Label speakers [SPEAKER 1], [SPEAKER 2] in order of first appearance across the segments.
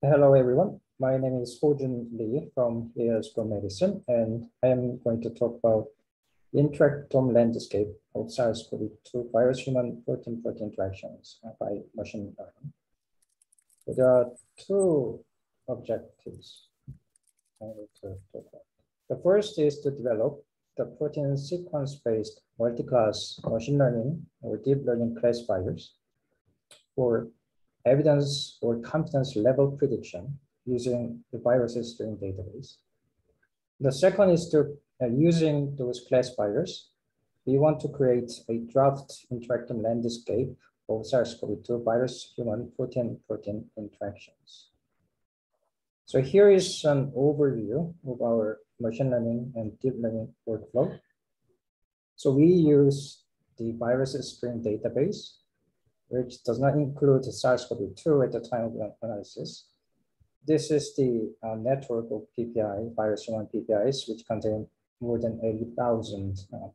[SPEAKER 1] Hello, everyone. My name is Ho-Joon Lee from Yale School Medicine, and I am going to talk about interactome landscape of SARS-CoV-2 virus-human protein-protein interactions by machine learning. So there are two objectives I to talk about. The first is to develop the protein sequence-based multi-class machine learning or deep learning classifiers for evidence or confidence level prediction using the viruses STRING database. The second is to uh, using those classifiers, we want to create a draft interactome landscape of SARS-CoV-2 virus human protein protein interactions. So here is an overview of our machine learning and deep learning workflow. So we use the virus STRING database which does not include the SARS-CoV-2 at the time of analysis. This is the uh, network of PPI, virus human PPIs, which contain more than 80,000 uh,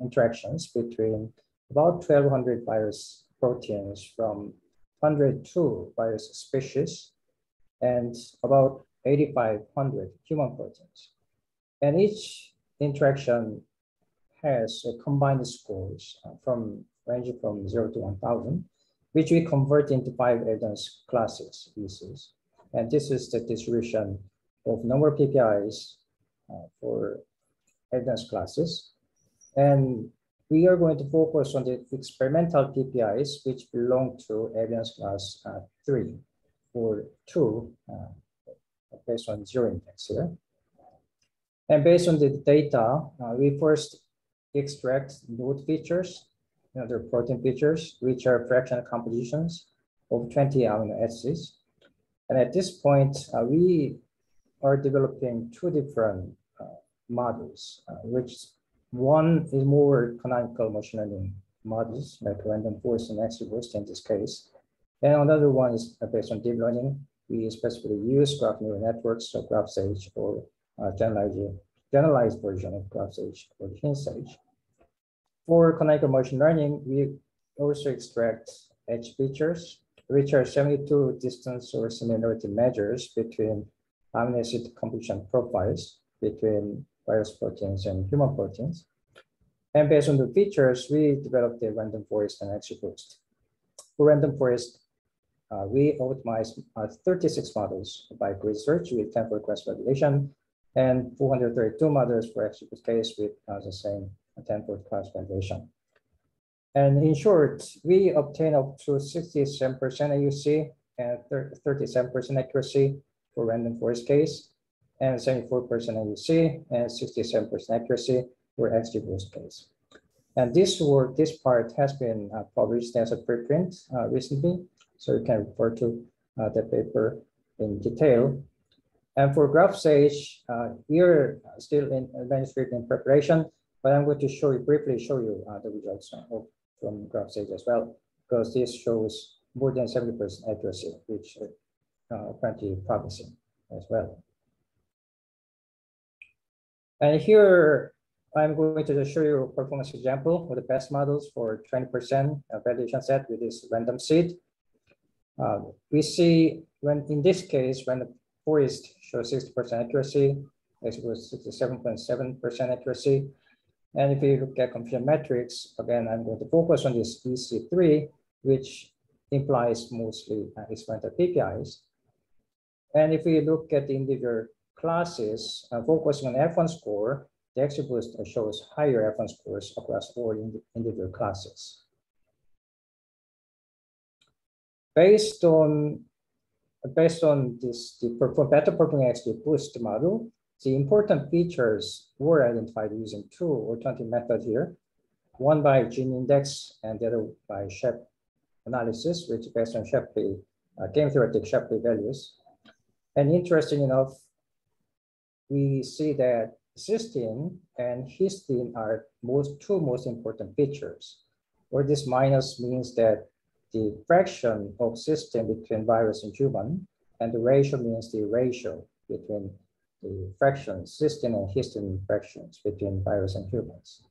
[SPEAKER 1] interactions between about 1,200 virus proteins from 102 virus species and about 8,500 human proteins. And each interaction has a combined scores uh, from ranging from zero to 1000, which we convert into five evidence classes pieces. And this is the distribution of number PPIs uh, for evidence classes. And we are going to focus on the experimental PPIs, which belong to evidence class uh, three or two, uh, based on zero index here. And based on the data, uh, we first extract node features you know, the protein features, which are fractional compositions of 20 amino acids. And at this point, uh, we are developing two different uh, models, uh, which one is more canonical machine learning models, like random forest and XGBoost in this case. And another one is based on deep learning. We specifically use graph neural networks, so GraphSage or uh, generalized, generalized version of GraphSage or HinSage. For canonical machine learning, we also extract edge features, which are 72 distance or similarity measures between amino acid composition profiles between virus proteins and human proteins. And based on the features, we developed the random forest and XGBoost. For random forest, uh, we optimized uh, 36 models by grid search with 10 cross validation and 432 models for XGBoost case with uh, the same temporal cross validation. And in short, we obtain up to 67% AUC and 37% accuracy for random forest case, and 74% AUC and 67% accuracy for XGBoost case. And this work, this part has been uh, published as a preprint uh, recently, so you can refer to uh, the paper in detail. And for GraphSage, uh, we are still in manuscript in preparation, but I'm going to show you briefly show you uh, the results of, from GraphSage as well, because this shows more than 70% accuracy, which uh, apparently promising as well. And here I'm going to show you a performance example of the best models for 20% validation set with this random seed. Uh, we see when in this case, when the forest shows 60% accuracy, this was 67.7% accuracy. And if you look at confusion matrix, again, I'm going to focus on this EC3, which implies mostly uh, experimental PPIs. And if we look at the individual classes, uh, focusing on F1 score, the XGBoost shows higher F1 scores across all individual classes. Based on based on this, the perform, better performing XGBoost model, the important features were identified using two alternative methods here, one by Gini index and the other by SHAP analysis, which based on Shapley, uh, game theoretic Shapley values. And interesting enough, we see that cysteine and histidine are most two most important features, where this minus means that the fraction of cysteine between virus and human, and the ratio means the ratio between the fractions, cysteine and histidine fractions between virus and humans.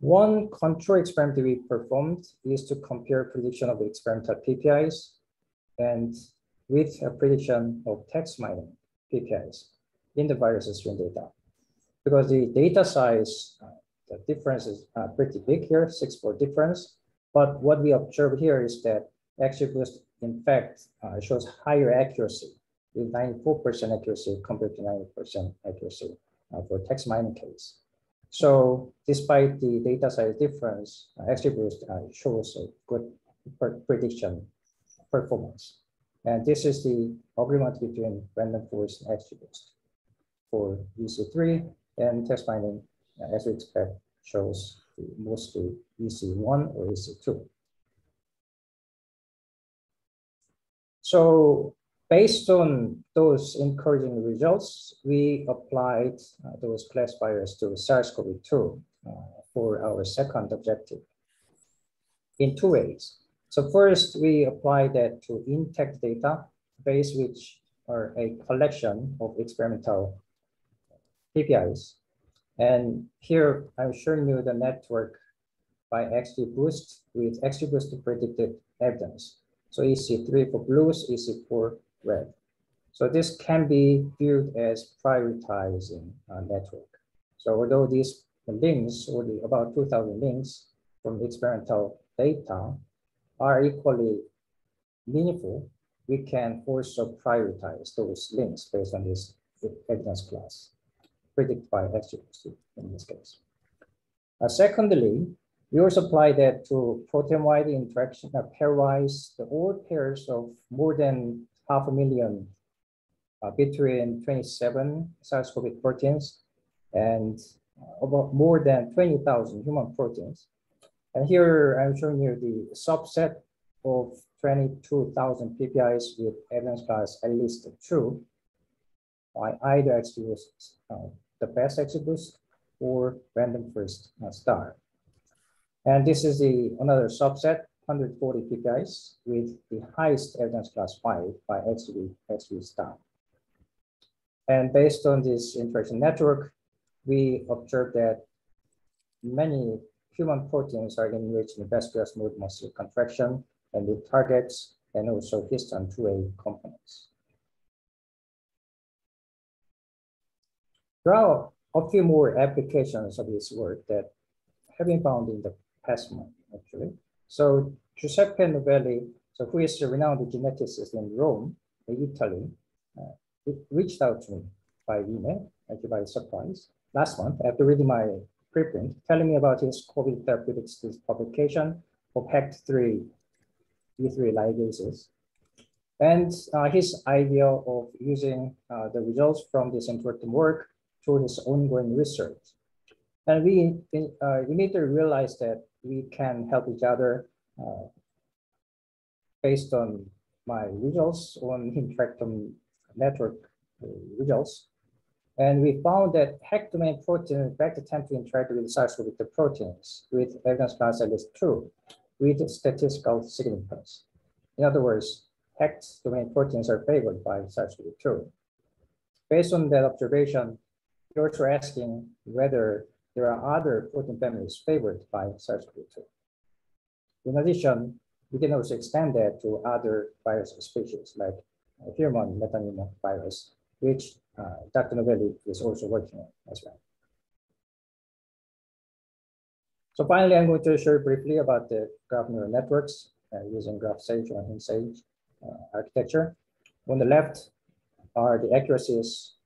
[SPEAKER 1] One control experiment we performed is to compare prediction of experimental PPIs and with a prediction of text mining PPIs in the virus STRING data. Because the data size, uh, the difference is uh, pretty big here, six-fold difference. But what we observed here is that XGBoost, in fact, uh, shows higher accuracy with 94% accuracy compared to 90% accuracy uh, for text mining case. So despite the data size difference, uh, XGBoost uh, shows a good prediction performance. And this is the agreement between random forest and XGBoost for EC3 and text mining, uh, as we expect, shows mostly EC1 or EC2. So based on those encouraging results, we applied uh, those classifiers to SARS-CoV-2 uh, for our second objective in two ways. So first, we apply that to IntAct data base, which are a collection of experimental PPIs. And here I'm showing you the network by XGBoost with XGBoost to predicted evidence. So EC3 for blues, EC4 red. So this can be viewed as prioritizing a network. So although these links, or the about 2000 links from experimental data are equally meaningful, we can also prioritize those links based on this evidence class predicted by XGBoost in this case. Uh, secondly, we also apply that to proteome-wide interaction, uh, pairwise, the all pairs of more than half a million uh, between 27 SARS-CoV proteins and uh, about more than 20,000 human proteins. And here I'm showing you the subset of 22,000 PPIs with evidence class at least two by either XGBoost, uh, the best XGBoost or random forest uh, star. And this is the another subset, 140 PPIs with the highest evidence class 5 by XGB, XGB star. And based on this interaction network, we observed that many human proteins are enriched in vascular smooth muscle contraction and the targets and also histone 2A components. There are a few more applications of this work that have been found in the month, actually. So Giuseppe Novelli, so who is a renowned geneticist in Rome, in Italy, uh, reached out to me by email, actually by surprise, last month after reading my preprint, telling me about his COVID therapeutics publication of HECT3 E3 ligases. And uh, his idea of using uh, the results from this important work to his ongoing research. And we uh, immediately realized that we can help each other uh, based on my results on Interactome network uh, results. And we found that HECT domain protein in fact attempt to interact with SARS-CoV-2 proteins with evidence class at least two with statistical significance. In other words, HECT domain proteins are favored by SARS-CoV-2. Based on that observation, you're also asking whether there are other protein families favored by SARS-CoV-2. In addition, we can also extend that to other virus species like uh, human metapneumovirus, virus, which uh, Dr. Novelli is also working on as well. So finally, I'm going to share briefly about the graph neural networks uh, using GraphSage or HinSage uh, architecture. On the left are the accuracies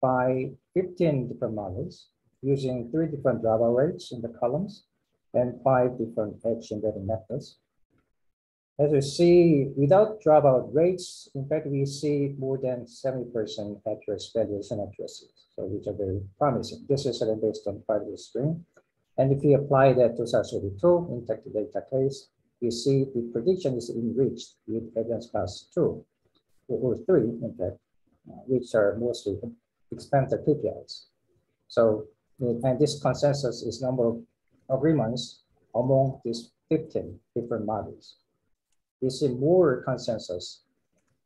[SPEAKER 1] by 15 different models using three different dropout rates in the columns and five different edge embedding methods. As you see, without dropout rates, in fact, we see more than 70% accuracy values and accuracies, so which are very promising. This is based on the string. And if we apply that to SARS-CoV-2 IntAct data case, we see the prediction is enriched with evidence class two or three, in fact, uh, which are mostly expensive PPIs. So, and this consensus is number of agreements among these 15 different models. We see more consensus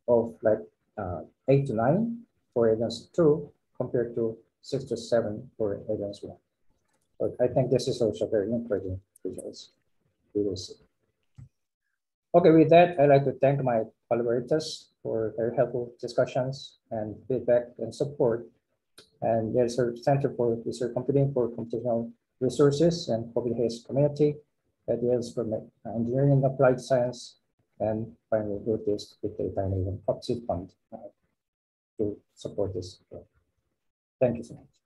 [SPEAKER 1] of like uh, eight to nine for evidence two compared to six to seven for evidence one. But I think this is also very important results. we will see. Okay, with that, I'd like to thank my collaborators for very helpful discussions and feedback and support. And there's a Center for Research Computing for Computational Resources and Kobe Hayes Community that deals from engineering applied science and finally do this with the Dynamic Proxy Fund uh, to support this. Thank you so much.